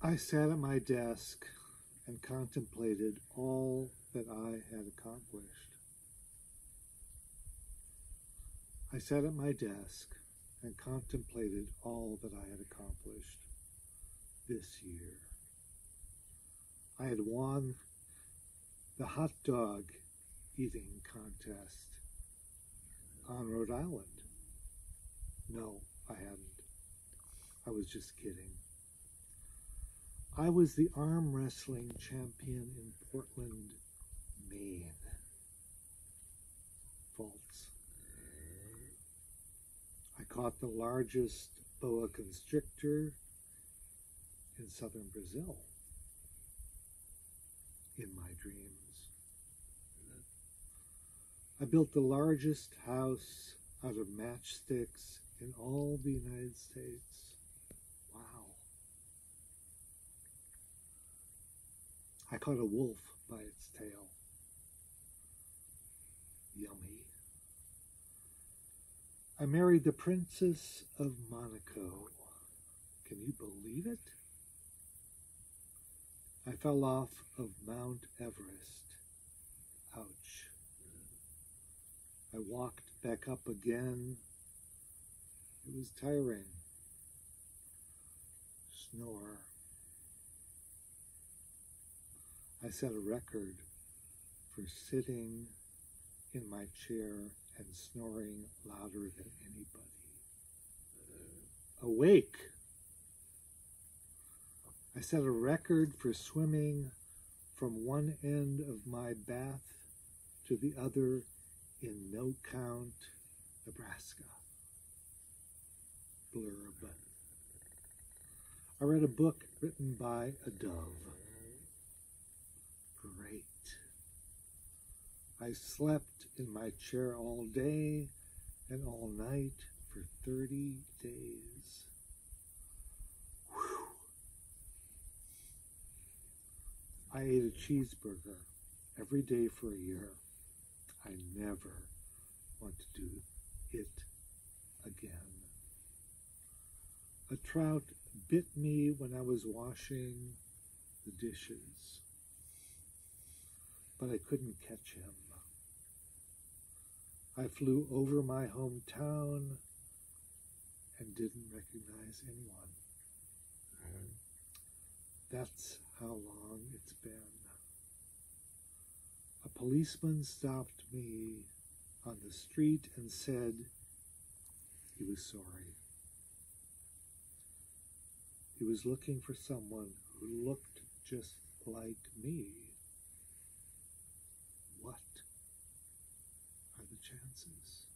I sat at my desk and contemplated all that I had accomplished. I sat at my desk and contemplated all that I had accomplished this year. I had won the hot dog eating contest on Rhode Island. No, I hadn't. I was just kidding. I was the arm wrestling champion in Portland, Maine. False. I caught the largest boa constrictor in southern Brazil in my dreams. I built the largest house out of matchsticks in all the United States. I caught a wolf by its tail. Yummy. I married the Princess of Monaco. Can you believe it? I fell off of Mount Everest. Ouch. I walked back up again. It was tiring. Snore. I set a record for sitting in my chair and snoring louder than anybody. Awake. I set a record for swimming from one end of my bath to the other in No Count, Nebraska. Blurb. I read a book written by a dove. I slept in my chair all day and all night for 30 days. Whew. I ate a cheeseburger every day for a year. I never want to do it again. A trout bit me when I was washing the dishes, but I couldn't catch him. I flew over my hometown and didn't recognize anyone. That's how long it's been. A policeman stopped me on the street and said he was sorry. He was looking for someone who looked just like me. What